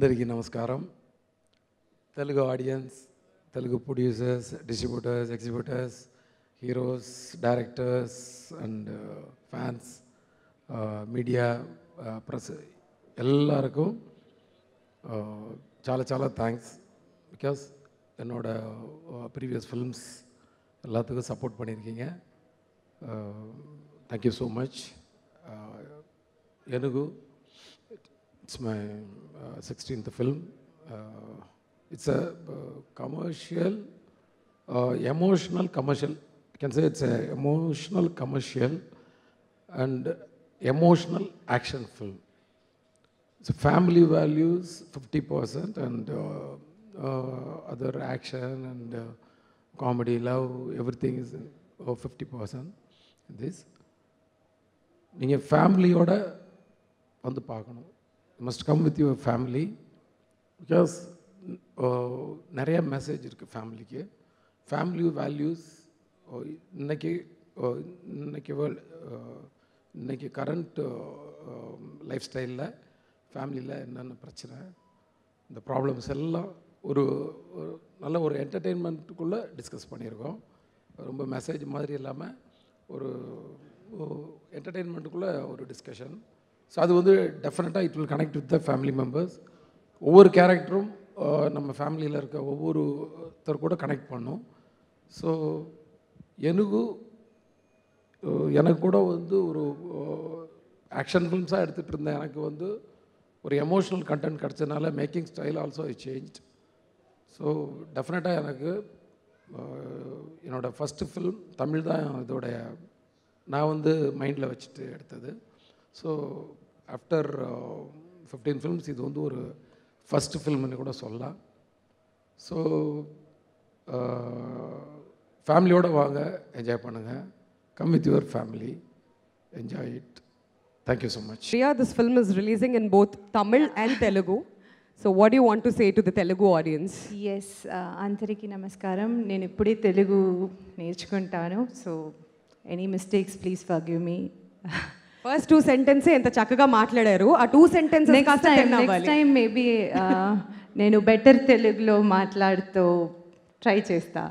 అందరికీ నమస్కారం Telugu audience Telugu producers distributors exhibitors heroes directors and fans media press எல்லாருக்கும் uh, చాలా చాలా தேங்க்ஸ் பிகாஸ் என்னோட ப்ரீவியஸ் ஃபிலிம்ஸ் எல்லாத்துக்கும் சப்போர்ட் பண்ணியிருக்கீங்க தேங்க்யூ ஸோ மச் எனக்கு it's my sixteenth film it's a commercial emotional commercial can say it's a emotional commercial and emotional action film it's family values fifty percent and other action and comedy love everything is fifty percent this நீங்கள் ஃபேமிலியோட வந்து பார்க்கணும். Must come with your family because நிறைய message இருக்குது ஃபேமிலிக்கு family values இன்னைக்கு இன்னைக்கு world இன்னைக்கு கரண்ட் லைஃப் ஸ்டைலில் ஃபேமிலியில் என்னென்ன பிரச்சனை? இந்த ப்ராப்ளம்ஸ் எல்லாம் ஒரு ஒரு நல்ல ஒரு என்டர்டெயின்மெண்ட்டுக்குள்ளே டிஸ்கஸ் பண்ணியிருக்கோம். ரொம்ப மெசேஜ் மாதிரி இல்லாமல் ஒரு என்டர்டெயின்மெண்ட்டுக்குள்ளே ஒரு டிஸ்கஷன் ஸோ அது வந்து டெஃபினட்டாக it will connect with the family members ஒவ்வொரு கேரக்டரும் நம்ம ஃபேமிலியில் இருக்க ஒவ்வொருத்தர் கூட கனெக்ட் பண்ணும். ஸோ எனக்கு எனக்கு கூட வந்து ஒரு ஆக்ஷன் ஃபிலிம்ஸாக எடுத்துகிட்டு இருந்தேன். எனக்கு வந்து ஒரு emotional content கிடச்சதுனால making style also I change so டெஃபினட்டாக எனக்கு என்னோடய ஃபஸ்ட்டு ஃபிலிம் தமிழ் தான் இதோடைய நான் வந்து மைண்டில் வச்சுட்டு எடுத்தது. ஸோ ஆஃப்டர் ஃபிஃப்டீன் ஃபிலிம்ஸ் இது வந்து ஒரு ஃபஸ்ட்டு ஃபில்ம்னு கூட சொல்லலாம் ஸோ ஃபேமிலியோடு வாங்க என்ஜாய் பண்ணுங்கள் come with your family enjoy it thank you so much Priya, this film is releasing in both Tamil and Telugu. So, what do you want to say to the Telugu audience? Yes అందరికీ నమస్కారం నేను ఇప్పుడే తెలుగు నేర్చుకుంటాను so any mistakes please forgive me first two sentence ఎంత చక్కగా మాట్లాడారు. ఆ టూ కాస్త నెక్స్ట్ టైం మేబీ నేను బెటర్ తెలుగులో మాట్లాడుతూ ట్రై చేస్తా.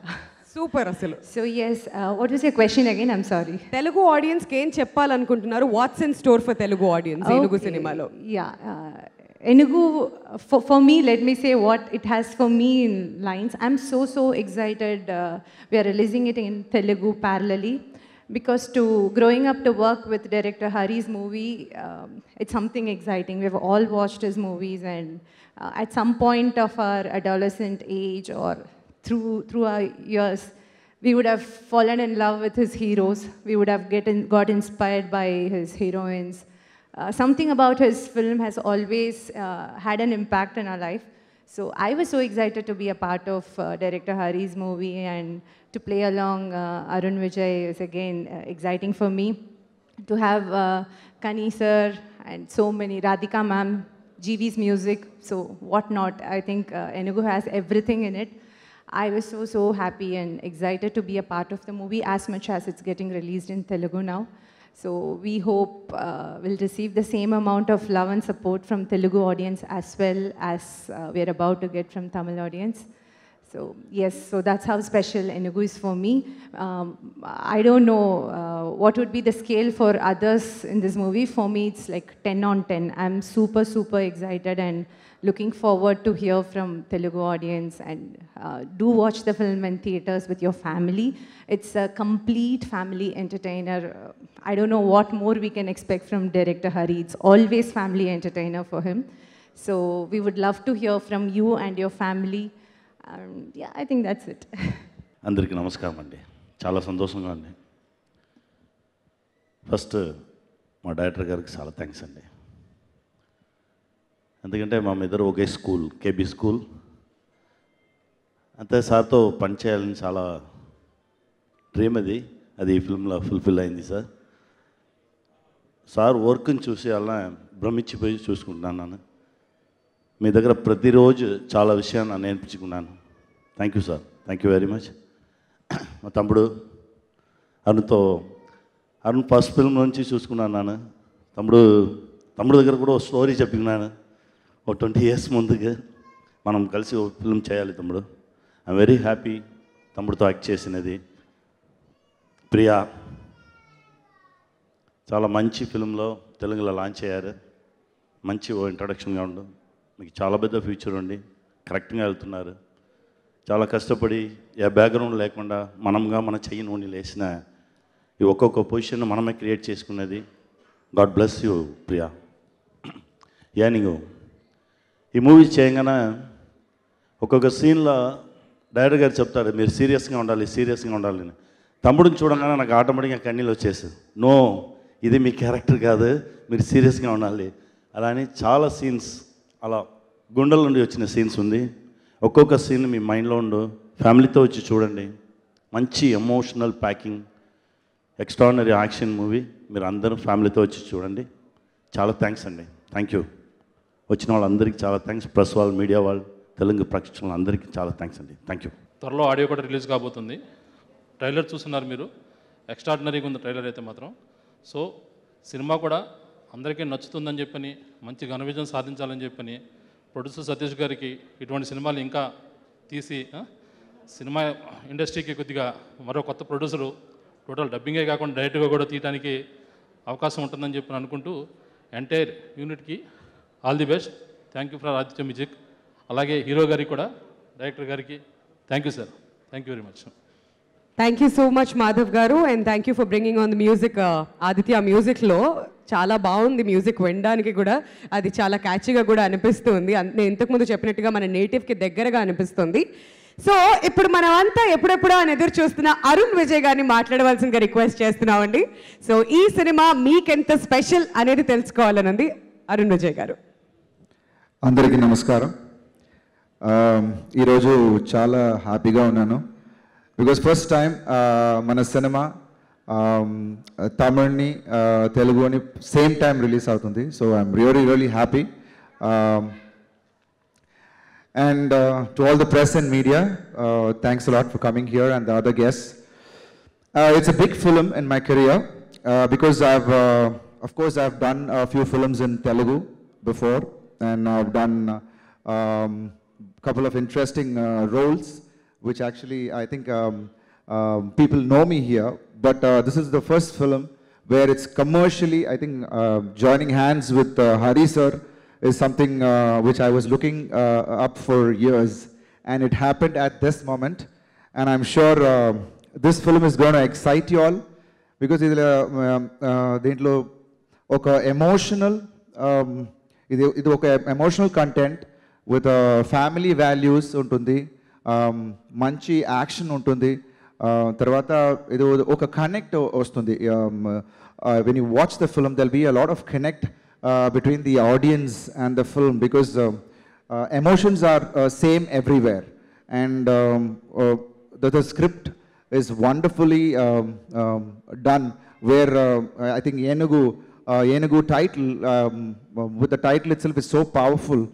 సూపర్ అసలు. So yes what is a question again I'm sorry Telugu ఆడియన్స్కి ఏం చెప్పాలనుకుంటున్నారు? What's in store for Telugu audience Telugu సినిమాలో? Yeah. Uh, Enugu, for, for me, let me say what it has for me in lines. I'm so, so excited. Uh, we are releasing it in Telugu parallelly. Because to growing up to work with director Hari's movie, um, it's something exciting. We've all watched his movies and uh, at some point of our adolescent age or through, through our years, we would have fallen in love with his heroes. We would have get in, got inspired by his heroines. Uh, something about his film has always uh, had an impact in our life. So I was so excited to be a part of uh, director Hari's movie and to play along uh, Arun Vijay is again uh, exciting for me. To have uh, Kani sir and so many Radhika ma'am, GV's music, so what not. I think uh, Enugu has everything in it. I was so, so happy and excited to be a part of the movie as much as it's getting released in Telugu now. So we hope uh, we'll receive the same amount of love and support from Telugu audience as well as uh, we are about to get from Tamil audience. So yes, so that's how special Enugu is for me. Um, I don't know uh, what would be the scale for others in this movie. For me, it's like 10 on 10. I'm super, super excited and looking forward to hear from Telugu audience and uh, do watch the film in theaters with your family. It's a complete family entertainer. I don't know what more we can expect from director Hari. It's always family entertainer for him. So we would love to hear from you and your family. Um, I think I think అందరికీ నమస్కారం అండి. చాలా సంతోషంగా ఉంది. First మా director గారికి చాలా thanks అండి. ఎందుకంటే మా ఇద్దరు ఒకే స్కూల్ కేబీ స్కూల్ అంతే సార్తో పనిచేయాలని చాలా డ్రీమ్ అది. అది ఈ ఫిల్మ్లో ఫుల్ఫిల్ అయింది సార్. సార్ వర్క్ని చూసి అలా భ్రమించిపోయి చూసుకుంటున్నాను నేను మీ దగ్గర ప్రతిరోజు చాలా విషయాన్ని నేను నేర్పించుకున్నాను. Thank you sir thank you very much మా తమ్ముడు అరుణ్తో అరుణ్ ఫస్ట్ ఫిల్మ్ నుంచి చూసుకున్నాను నాన్న తమ్ముడు తమ్ముడు దగ్గర కూడా ఒక స్టోరీ చెప్పుకున్నాను ఒక ట్వంటీ ఇయర్స్ ముందుగా మనం కలిసి ఒక ఫిల్మ్ చేయాలి తమ్ముడు. ఐఎమ్ వెరీ హ్యాపీ తమ్ముడితో యాక్ట్ చేసినది. ప్రియా చాలా మంచి ఫిల్మ్లో తెలుగులో లాంచ్ అయ్యారు. మంచి ఓ ఇంట్రడక్షన్గా ఉండు. మీకు చాలా పెద్ద ఫ్యూచర్ ఉంది. కరెక్ట్గా వెళ్తున్నారు. చాలా కష్టపడి ఏ బ్యాక్గ్రౌండ్ లేకుండా మనంగా మన చెయ్యి నూనె లేసిన ఈ ఒక్కొక్క పొజిషన్ మనమే క్రియేట్ చేసుకున్నది. God bless you Priya. Yeah నీకు. ఈ మూవీ చేయగానే ఒక్కొక్క సీన్లో డైరెక్టర్ గారు చెప్తారు మీరు సీరియస్గా ఉండాలి సీరియస్గా ఉండాలి అని. తమ్ముడిని చూడగానే నాకు ఆటోమేటిక్గా కన్నీళ్ళు వచ్చేసాయి. నో ఇది మీ క్యారెక్టర్ కాదు మీరు సీరియస్గా ఉండాలి అలా అని చాలా సీన్స్ అలా గుండెల నుండి వచ్చిన సీన్స్ ఉంది. ఒక్కొక్క సీన్ మీ మైండ్లో ఉండు ఫ్యామిలీతో వచ్చి చూడండి. మంచి emotional packing extraordinary action movie మీరు అందరూ ఫ్యామిలీతో వచ్చి చూడండి. చాలా థ్యాంక్స్ అండి. Thank you. వచ్చిన వాళ్ళందరికీ చాలా థ్యాంక్స్. ప్రెస్ వాళ్ళు మీడియా వాళ్ళు తెలుగు ప్రేక్షకులు అందరికీ చాలా థ్యాంక్స్ అండి. Thank you. త్వరలో ఆడియో కూడా రిలీజ్ కాబోతుంది. ట్రైలర్ చూస్తున్నారు మీరు. ఎక్స్ట్రాడినరీగా ఉంది ట్రైలర్ అయితే మాత్రం. సో సినిమా కూడా అందరికీ నచ్చుతుందని చెప్పని మంచి ఘన విజయం సాధించాలని చెప్పని ప్రొడ్యూసర్ సతీష్ గారికి ఇటువంటి సినిమాలు ఇంకా తీసి సినిమా ఇండస్ట్రీకి కొద్దిగా మరో కొత్త ప్రొడ్యూసరు టోటల్ డబ్బింగే కాకుండా డైరెక్ట్గా కూడా తీయడానికి అవకాశం ఉంటుందని చెప్పి అనుకుంటూ ఎంటైర్ యూనిట్కి all the best thank you for Aditya music అలాగే హీరో గారికి కూడా డైరెక్టర్ గారికి thank you sir thank you very much thank you so much Madhav గారు and thank you for bringing on the music Aditya మ్యూజిక్లో చాలా బాగుంది music వినడానికి కూడా. అది చాలా క్యాచీగా కూడా అనిపిస్తుంది. నేను ఇంతకుముందు చెప్పినట్టుగా మన నేటివ్కి దగ్గరగా అనిపిస్తుంది. సో ఇప్పుడు మనం అంతా ఎప్పుడెప్పుడో అని ఎదురు చూస్తున్న అరుణ్ విజయ్ గారిని మాట్లాడవలసిందిగా రిక్వెస్ట్ చేస్తున్నామండి. సో ఈ సినిమా మీకెంత స్పెషల్ అనేది తెలుసుకోవాలనుంది అరుణ్ విజయ్ గారు. అందరికీ నమస్కారం. ఈరోజు చాలా హ్యాపీగా ఉన్నాను. బికాస్ ఫస్ట్ టైం మన సినిమా తమిళ్ని తెలుగుని సేమ్ టైం రిలీజ్ అవుతుంది so I'm really really happy and to all the press and media thanks a lot for coming here and the other guest Uh, it's a big film in my career uh, because I've, uh, of course, I've done a few films in Telugu before, and I've done a um, couple of interesting uh, roles, which actually I think um, um, people know me here. But uh, this is the first film where it's commercially, I think, uh, joining hands with uh, Hari sir is something uh, which I was looking uh, up for years, and it happened at this moment. And I'm sure uh, this film is going to excite you all because ఇది దీంట్లో ఒక emotional ఇది ఇది ఒక emotional content with family values ఉంటుంది um, మంచి action ఉంటుంది uh, తర్వాత ఇది ఒక కనెక్ట్ వస్తుంది when you watch the film they'll be a lot of connect between the audience and the film because emotions are same everywhere and the script is wonderfully um, um, done where uh, I think Enugu, uh, title, um, with the title itself is so powerful.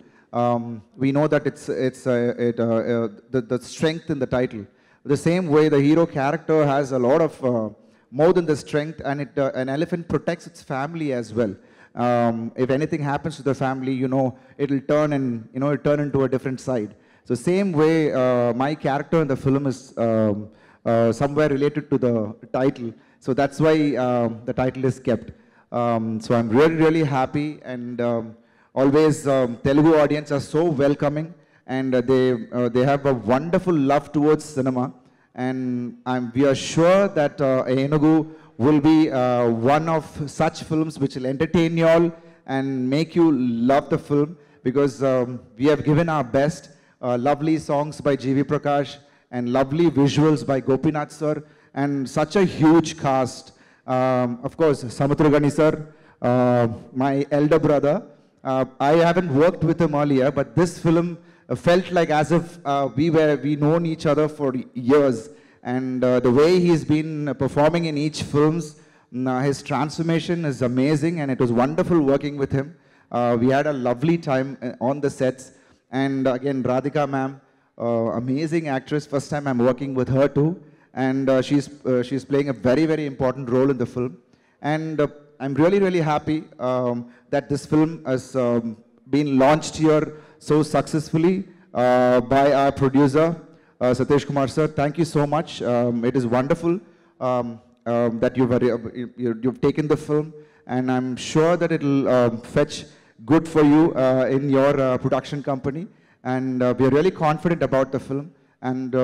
we know that it's, it's, uh, uh, the, the strength in the title. The same way the hero character has a lot of uh, more than the strength and it, uh, an elephant protects its family as well. Um, if anything happens to the family, you know, it'll turn and, you know, it'll turn into a different side. So same way, uh, my character in the film is um, uh, somewhere related to the title. So that's why um, the title is kept. Um, so I'm really, really happy and um, always um, Telugu audience are so welcoming and uh, they, uh, they have a wonderful love towards cinema. And I'm, we are sure that uh, Enugu will be uh, one of such films which will entertain you all and make you love the film because um, we have given our best. Lovely songs by G.V. Prakash and lovely visuals by Gopinath sir and such a huge cast. Um, of course, Samuthirakani sir, uh, my elder brother. Uh, I haven't worked with him earlier, but this film felt like as if uh, we were we known each other for years. And uh, the way he's been uh, performing in each films, mm, uh, his transformation is amazing, and it was wonderful working with him. Uh, we had a lovely time uh, on the sets. And again, Radhika ma'am, uh, amazing actress. First time I'm working with her too. And uh, she's, uh, she's playing a very, very important role in the film. And uh, I'm really, really happy um, that this film has um, been launched here so successfully uh, by our producer, uh, Satish Kumar sir. Thank you so much. Um, it is wonderful um, um, that you've, uh, you- you've taken the film, and I'm sure that it'll um, fetch good for you in your production company. And we are really confident about the film, and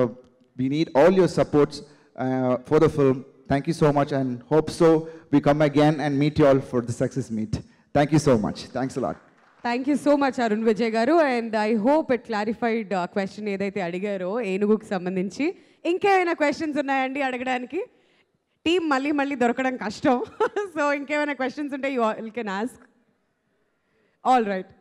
we need all your supports for the film. Thank you so much, and hope so we come again and meet you all for the success meet. Thank you so much. Thanks a lot. Thank you so much Arun Vijay గారు. And I hope it clarified question ఏదైతే అడిగారో ఏనుగుకి సంబంధించి. ఇంకేమైనా questions ఉన్నాయండి అడగడానికి? Team మళ్ళీ మళ్ళీ దొరకడం కష్టం. సో ఇంకేమైనా క్వశ్చన్స్ ఉంటే you can ask all right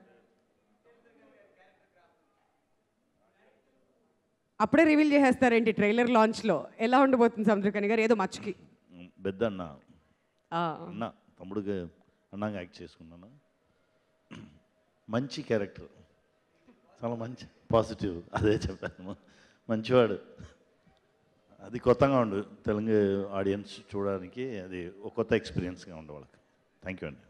అప్పుడే రివీల్ చేసేస్తారేంటి ట్రైలర్ లాంచ్లో ఎలా ఉండబోతుంది సముద్రకని గారు? ఏదో మచ్చుకి. పెద్ద అన్న అన్న తమ్ముడుగా అన్నగా యాక్ట్ చేసుకున్నాను. మంచి క్యారెక్టర్ చాలా మంచి పాజిటివ్ అదే చెప్పాను. మంచివాడు. అది కొత్తగా ఉండు. తెలుగు ఆడియన్స్ చూడడానికి అది ఒక కొత్త ఎక్స్పీరియన్స్గా ఉండే వాళ్ళకి. థ్యాంక్ యూ అండి.